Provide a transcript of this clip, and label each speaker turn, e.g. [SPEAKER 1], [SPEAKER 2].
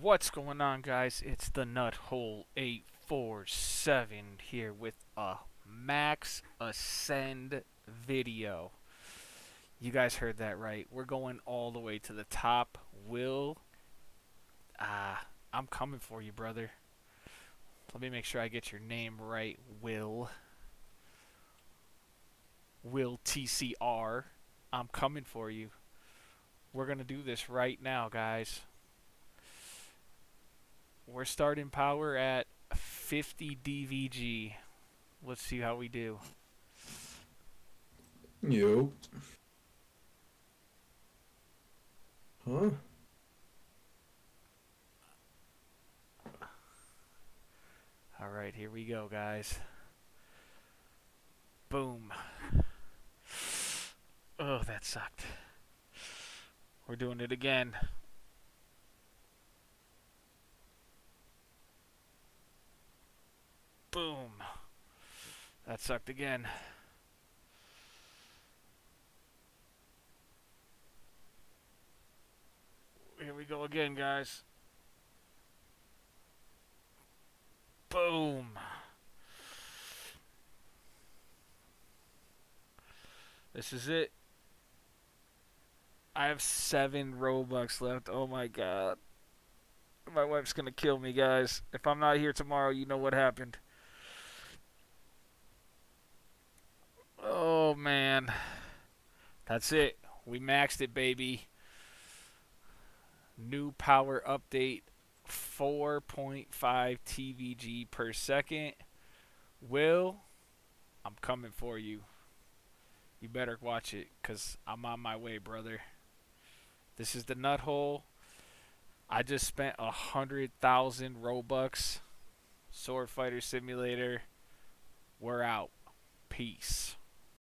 [SPEAKER 1] What's going on, guys? It's the Nuthole 847 here with a Max Ascend video. You guys heard that right. We're going all the way to the top. Will, ah, uh, I'm coming for you, brother. Let me make sure I get your name right. Will. Will TCR. I'm coming for you. We're going to do this right now, guys. We're starting power at 50 DVG. Let's see how we do.
[SPEAKER 2] Yo. Huh?
[SPEAKER 1] All right, here we go, guys. Boom. Oh, that sucked. We're doing it again. Boom. That sucked again. Here we go again, guys. Boom. This is it. I have seven Robux left. Oh my god. My wife's gonna kill me, guys. If I'm not here tomorrow, you know what happened. Oh man. That's it. We maxed it, baby. New power update 4.5 TVG per second. Will, I'm coming for you. You better watch it because I'm on my way, brother. This is the nut hole. I just spent a hundred thousand Robux. Sword Fighter Simulator. We're out. Peace.